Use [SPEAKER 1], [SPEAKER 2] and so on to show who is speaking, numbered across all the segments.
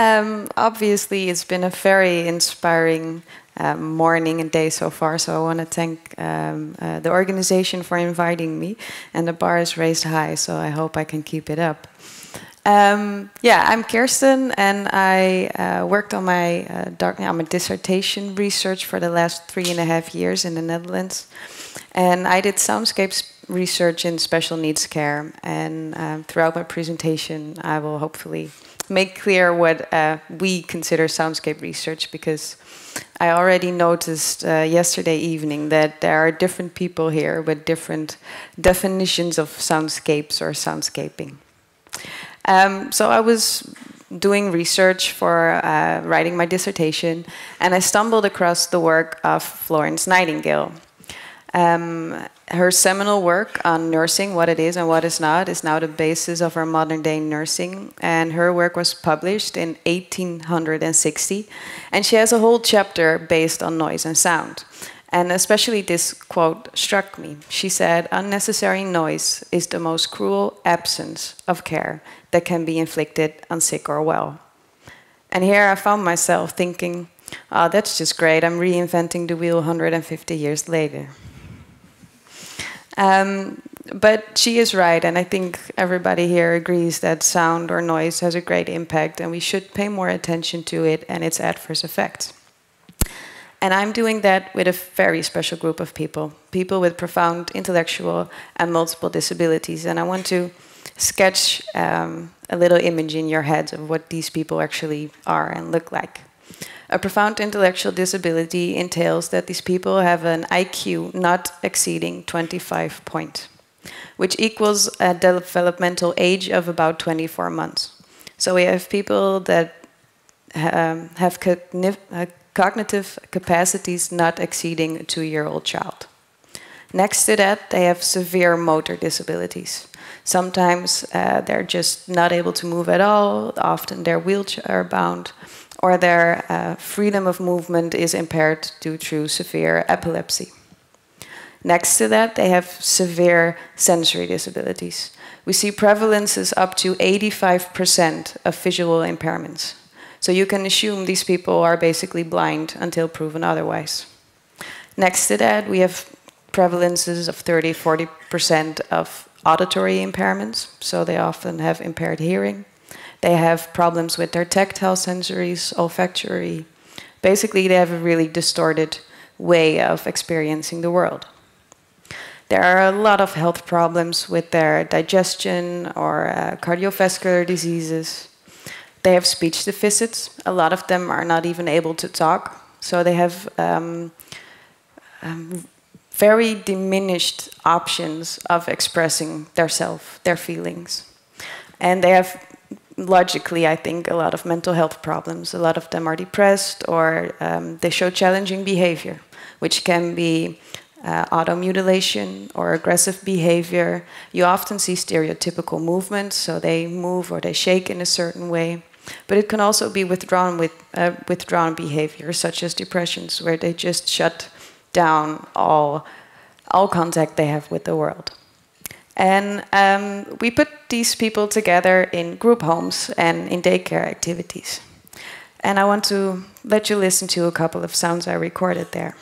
[SPEAKER 1] Um, obviously, it's been a very inspiring um, morning and day so far. So I want to thank um, uh, the organization for inviting me. And the bar is raised high, so I hope I can keep it up. Um, yeah, I'm Kirsten, and I uh, worked on my uh, dark, on my dissertation research for the last three and a half years in the Netherlands, and I did soundscapes research in special needs care. And um, throughout my presentation, I will hopefully make clear what uh, we consider soundscape research because I already noticed uh, yesterday evening that there are different people here with different definitions of soundscapes or soundscaping. Um, so I was doing research for uh, writing my dissertation, and I stumbled across the work of Florence Nightingale. Um, her seminal work on nursing, what it is and what is not, is now the basis of our modern day nursing. And her work was published in 1860. And she has a whole chapter based on noise and sound. And especially this quote struck me. She said, Unnecessary noise is the most cruel absence of care that can be inflicted on sick or well. And here I found myself thinking, oh, that's just great. I'm reinventing the wheel 150 years later. Um, but she is right, and I think everybody here agrees that sound or noise has a great impact, and we should pay more attention to it and its adverse effects. And I'm doing that with a very special group of people, people with profound intellectual and multiple disabilities. And I want to sketch um, a little image in your head of what these people actually are and look like. A profound intellectual disability entails that these people have an IQ not exceeding 25 point, which equals a developmental age of about 24 months. So we have people that um, have uh, cognitive capacities not exceeding a two-year-old child. Next to that, they have severe motor disabilities. Sometimes uh, they're just not able to move at all, often they're wheelchair bound, or their uh, freedom of movement is impaired due to severe epilepsy. Next to that, they have severe sensory disabilities. We see prevalences up to 85% of visual impairments. So you can assume these people are basically blind until proven otherwise. Next to that, we have prevalences of 30 40% of auditory impairments, so they often have impaired hearing. They have problems with their tactile sensories, olfactory. Basically, they have a really distorted way of experiencing the world. There are a lot of health problems with their digestion or uh, cardiovascular diseases. They have speech deficits. A lot of them are not even able to talk. So they have um, um, very diminished options of expressing their self, their feelings. And they have logically, I think, a lot of mental health problems. A lot of them are depressed or um, they show challenging behavior, which can be uh, automutilation or aggressive behavior. You often see stereotypical movements, so they move or they shake in a certain way. But it can also be withdrawn with uh, withdrawn behavior, such as depressions, where they just shut down all all contact they have with the world. And um, we put these people together in group homes and in daycare activities. And I want to let you listen to a couple of sounds I recorded there.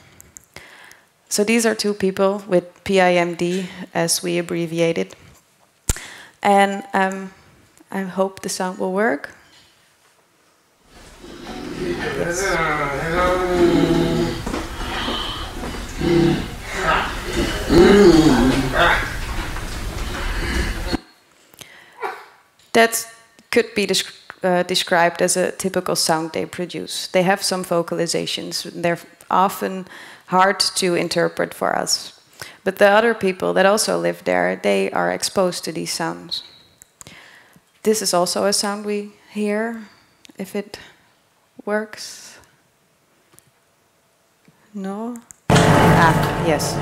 [SPEAKER 1] So these are two people with PIMD, as we abbreviate it. And um, I hope the sound will work. Yes. That could be uh, described as a typical sound they produce. They have some vocalizations. They're often hard to interpret for us. But the other people that also live there, they are exposed to these sounds. This is also a sound we hear, if it works. No? Ah, yes.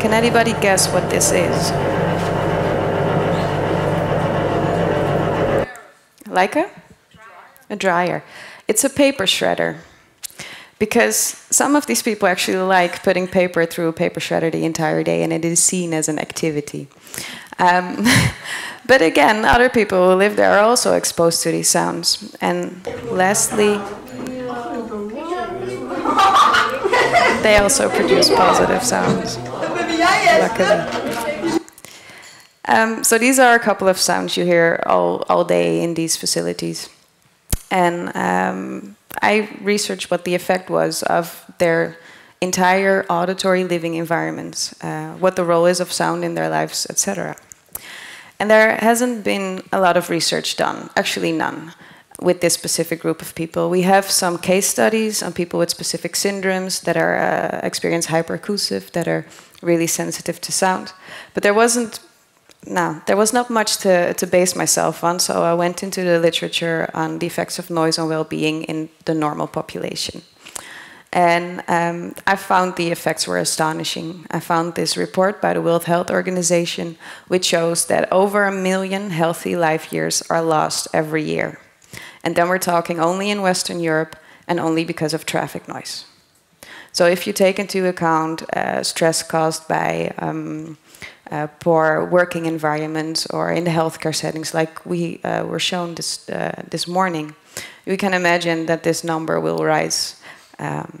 [SPEAKER 1] Can anybody guess what this is? Like a? A dryer. It's a paper shredder. Because some of these people actually like putting paper through a paper shredder the entire day, and it is seen as an activity. Um, but again, other people who live there are also exposed to these sounds. And lastly, they also produce positive sounds. Luckily. Um, so these are a couple of sounds you hear all, all day in these facilities. And um, I researched what the effect was of their entire auditory living environments, uh, what the role is of sound in their lives, etc. And there hasn't been a lot of research done, actually none, with this specific group of people. We have some case studies on people with specific syndromes that are uh, experience hyperacusive, that are really sensitive to sound. But there wasn't no, there was not much to, to base myself on, so I went into the literature on the effects of noise on well-being in the normal population. And um, I found the effects were astonishing. I found this report by the World Health Organization, which shows that over a million healthy life years are lost every year. And then we're talking only in Western Europe and only because of traffic noise. So if you take into account uh, stress caused by um, uh, poor working environments or in the healthcare settings like we uh, were shown this, uh, this morning, we can imagine that this number will rise um,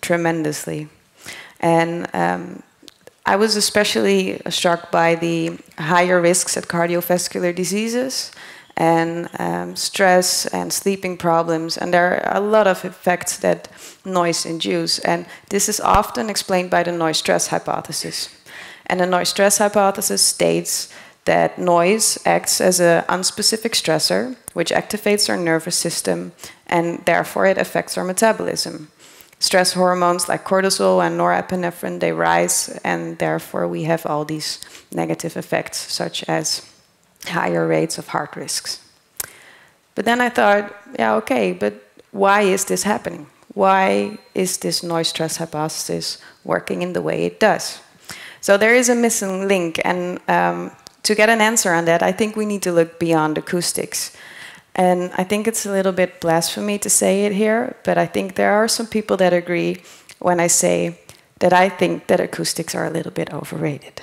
[SPEAKER 1] tremendously. And um, I was especially struck by the higher risks at cardiovascular diseases and um, stress and sleeping problems. And there are a lot of effects that noise induce. And this is often explained by the noise stress hypothesis. And the noise stress hypothesis states that noise acts as an unspecific stressor, which activates our nervous system, and therefore it affects our metabolism. Stress hormones like cortisol and norepinephrine, they rise, and therefore we have all these negative effects, such as higher rates of heart risks. But then I thought, yeah, okay, but why is this happening? Why is this noise stress hypothesis working in the way it does? So there is a missing link, and um, to get an answer on that, I think we need to look beyond acoustics. And I think it's a little bit blasphemy to say it here, but I think there are some people that agree when I say that I think that acoustics are a little bit overrated.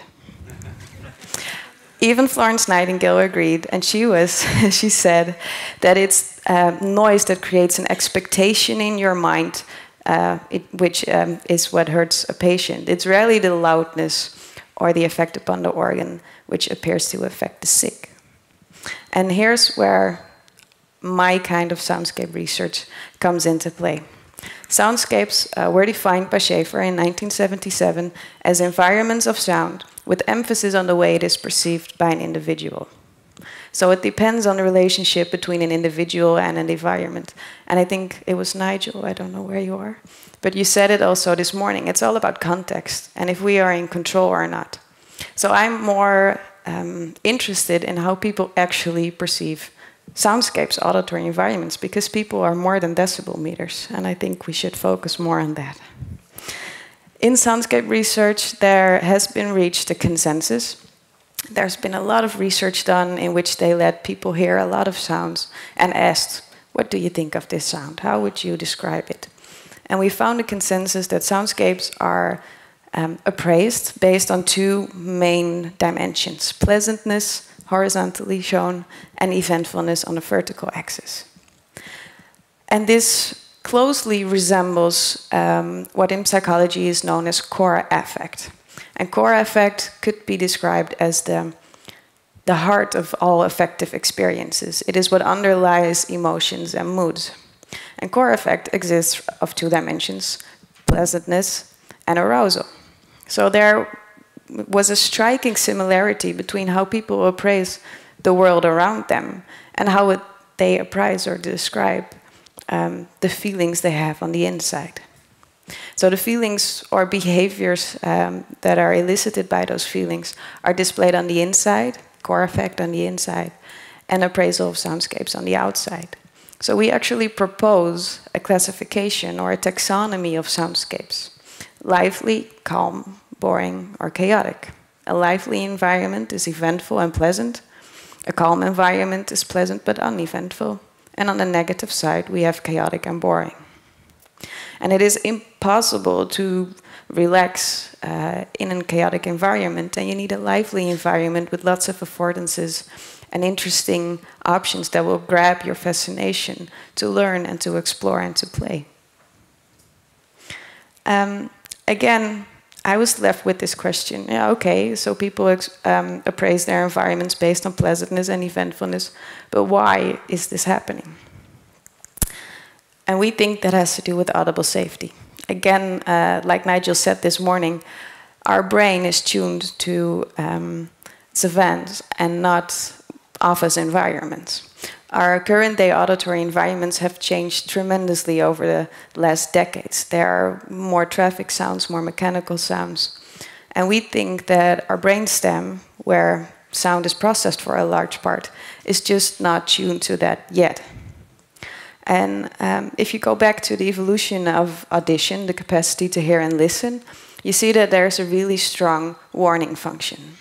[SPEAKER 1] Even Florence Nightingale agreed, and she was she said that it's uh, noise that creates an expectation in your mind uh, it, which um, is what hurts a patient. It's rarely the loudness or the effect upon the organ which appears to affect the sick. And here's where my kind of soundscape research comes into play. Soundscapes uh, were defined by Schafer in 1977 as environments of sound with emphasis on the way it is perceived by an individual. So it depends on the relationship between an individual and an environment. And I think it was Nigel, I don't know where you are, but you said it also this morning. It's all about context and if we are in control or not. So I'm more um, interested in how people actually perceive soundscapes, auditory environments, because people are more than decibel meters, and I think we should focus more on that. In soundscape research, there has been reached a consensus there's been a lot of research done in which they let people hear a lot of sounds and asked, What do you think of this sound? How would you describe it? And we found a consensus that soundscapes are um, appraised based on two main dimensions pleasantness, horizontally shown, and eventfulness on the vertical axis. And this closely resembles um, what in psychology is known as core affect. And core affect could be described as the, the heart of all affective experiences. It is what underlies emotions and moods. And core affect exists of two dimensions, pleasantness and arousal. So there was a striking similarity between how people appraise the world around them and how it, they appraise or describe um, the feelings they have on the inside. So the feelings or behaviors um, that are elicited by those feelings are displayed on the inside, core affect on the inside, and appraisal of soundscapes on the outside. So we actually propose a classification or a taxonomy of soundscapes. Lively, calm, boring, or chaotic. A lively environment is eventful and pleasant. A calm environment is pleasant but uneventful. And on the negative side, we have chaotic and boring. And it is impossible to relax uh, in a chaotic environment, and you need a lively environment with lots of affordances and interesting options that will grab your fascination to learn and to explore and to play. Um, again, I was left with this question. Yeah, okay, so people um, appraise their environments based on pleasantness and eventfulness, but why is this happening? And we think that has to do with audible safety. Again, uh, like Nigel said this morning, our brain is tuned to um, savans and not office environments. Our current day auditory environments have changed tremendously over the last decades. There are more traffic sounds, more mechanical sounds. And we think that our brainstem, where sound is processed for a large part, is just not tuned to that yet. And um, if you go back to the evolution of audition, the capacity to hear and listen, you see that there's a really strong warning function.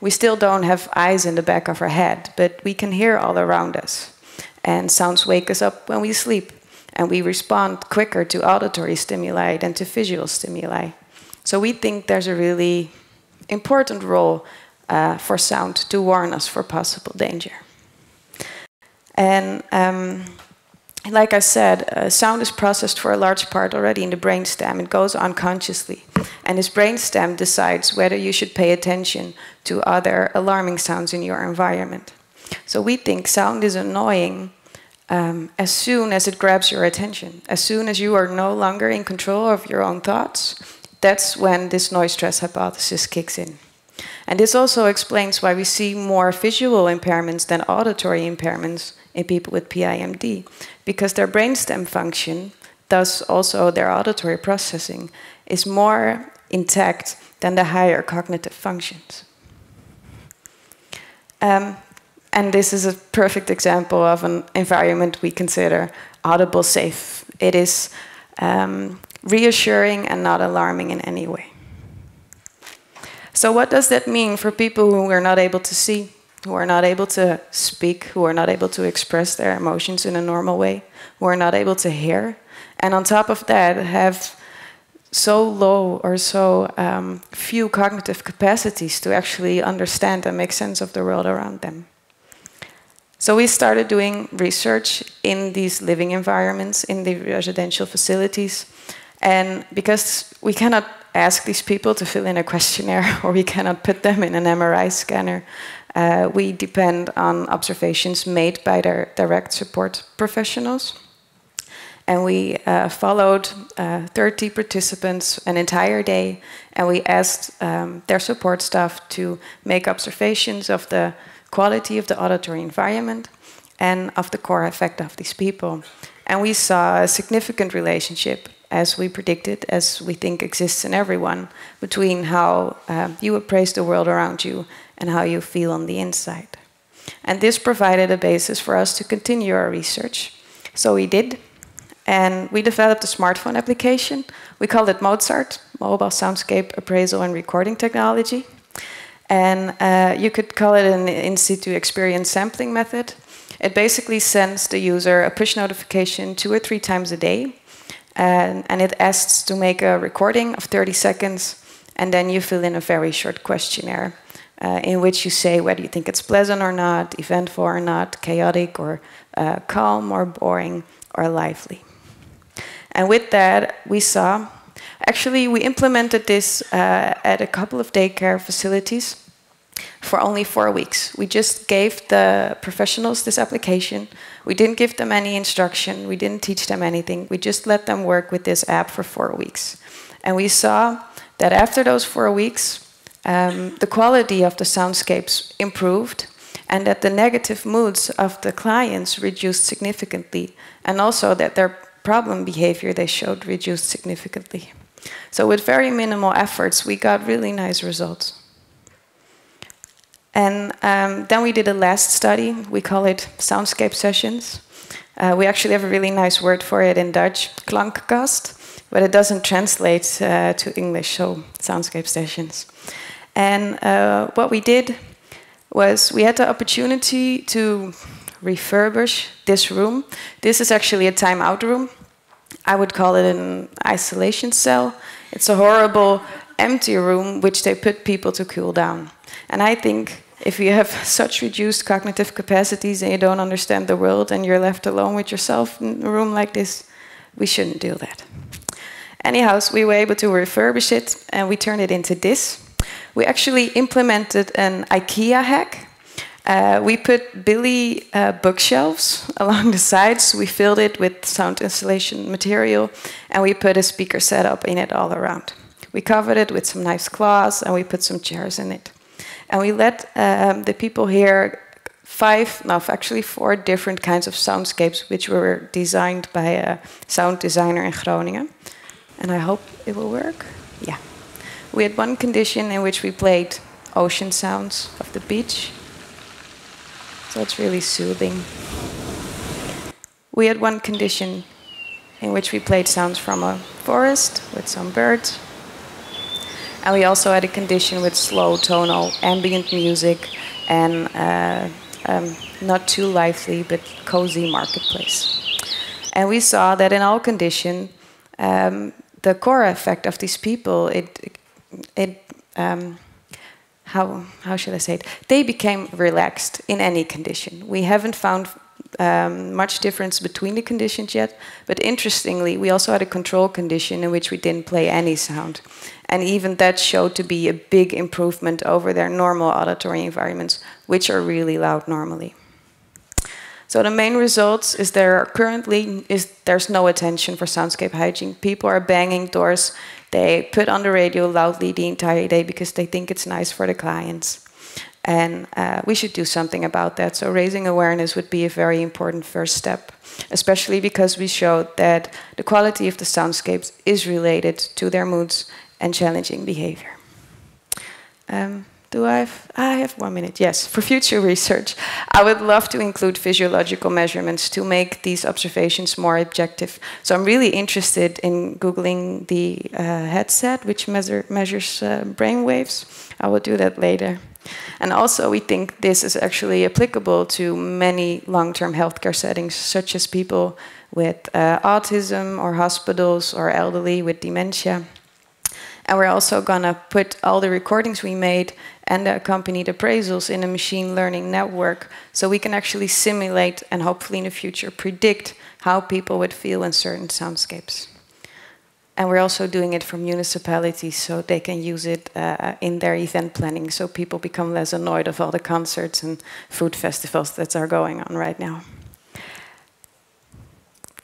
[SPEAKER 1] We still don't have eyes in the back of our head, but we can hear all around us. And sounds wake us up when we sleep, and we respond quicker to auditory stimuli than to visual stimuli. So we think there's a really important role uh, for sound to warn us for possible danger. And um, like I said, uh, sound is processed for a large part already in the brainstem. It goes unconsciously. And this brainstem decides whether you should pay attention to other alarming sounds in your environment. So we think sound is annoying um, as soon as it grabs your attention. As soon as you are no longer in control of your own thoughts, that's when this noise stress hypothesis kicks in. And this also explains why we see more visual impairments than auditory impairments in people with PIMD, because their brainstem function, thus also their auditory processing, is more intact than the higher cognitive functions. Um, and this is a perfect example of an environment we consider audible safe. It is um, reassuring and not alarming in any way. So what does that mean for people who are not able to see, who are not able to speak, who are not able to express their emotions in a normal way, who are not able to hear, and on top of that have so low or so um, few cognitive capacities to actually understand and make sense of the world around them. So we started doing research in these living environments, in the residential facilities, and because we cannot ask these people to fill in a questionnaire or we cannot put them in an MRI scanner. Uh, we depend on observations made by their direct support professionals. And we uh, followed uh, 30 participants an entire day, and we asked um, their support staff to make observations of the quality of the auditory environment and of the core affect of these people. And we saw a significant relationship as we predicted, as we think exists in everyone, between how uh, you appraise the world around you and how you feel on the inside. And this provided a basis for us to continue our research. So we did, and we developed a smartphone application. We called it MoSART, Mobile Soundscape Appraisal and Recording Technology. And uh, you could call it an in situ experience sampling method. It basically sends the user a push notification two or three times a day and, and it asks to make a recording of 30 seconds, and then you fill in a very short questionnaire uh, in which you say whether you think it's pleasant or not, eventful or not, chaotic or uh, calm or boring or lively. And with that, we saw actually, we implemented this uh, at a couple of daycare facilities for only four weeks. We just gave the professionals this application. We didn't give them any instruction. We didn't teach them anything. We just let them work with this app for four weeks. And we saw that after those four weeks, um, the quality of the soundscapes improved and that the negative moods of the clients reduced significantly and also that their problem behavior they showed reduced significantly. So with very minimal efforts, we got really nice results. And um, then we did a last study. We call it soundscape sessions. Uh, we actually have a really nice word for it in Dutch, klankkast, but it doesn't translate uh, to English, so soundscape sessions. And uh, what we did was we had the opportunity to refurbish this room. This is actually a time-out room. I would call it an isolation cell. It's a horrible empty room which they put people to cool down. And I think if you have such reduced cognitive capacities and you don't understand the world and you're left alone with yourself in a room like this, we shouldn't do that. Anyhow, we were able to refurbish it and we turned it into this. We actually implemented an IKEA hack. Uh, we put Billy uh, bookshelves along the sides. We filled it with sound insulation material and we put a speaker setup in it all around. We covered it with some nice cloths and we put some chairs in it. And we let um, the people hear five, no, actually four different kinds of soundscapes, which were designed by a sound designer in Groningen. And I hope it will work. Yeah. We had one condition in which we played ocean sounds of the beach. So it's really soothing. We had one condition in which we played sounds from a forest with some birds. And we also had a condition with slow tonal ambient music and uh, um, not too lively but cozy marketplace. And we saw that in all condition, um, the core affect of these people, it, it um, how, how should I say it? They became relaxed in any condition. We haven't found um, much difference between the conditions yet, but interestingly, we also had a control condition in which we didn't play any sound. And even that showed to be a big improvement over their normal auditory environments, which are really loud normally. So the main results is there currently is there's no attention for soundscape hygiene. People are banging doors. They put on the radio loudly the entire day because they think it's nice for the clients. And uh, we should do something about that. So raising awareness would be a very important first step, especially because we showed that the quality of the soundscapes is related to their moods and challenging behavior. Um, do I have, I have one minute, yes. For future research, I would love to include physiological measurements to make these observations more objective. So I'm really interested in Googling the uh, headset, which measure, measures uh, brain waves. I will do that later. And also, we think this is actually applicable to many long-term healthcare settings, such as people with uh, autism or hospitals or elderly with dementia. And we're also going to put all the recordings we made and the accompanied appraisals in a machine learning network so we can actually simulate and hopefully in the future predict how people would feel in certain soundscapes. And we're also doing it for municipalities so they can use it uh, in their event planning so people become less annoyed of all the concerts and food festivals that are going on right now.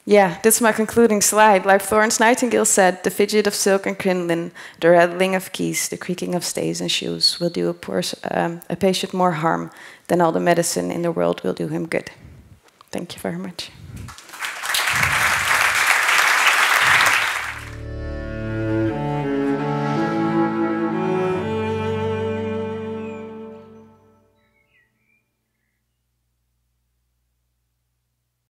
[SPEAKER 1] Yeah, this is my concluding slide. Like Florence Nightingale said, the fidget of silk and crinoline, the rattling of keys, the creaking of stays and shoes will do a, poor, um, a patient more harm than all the medicine in the world will do him good. Thank you very much.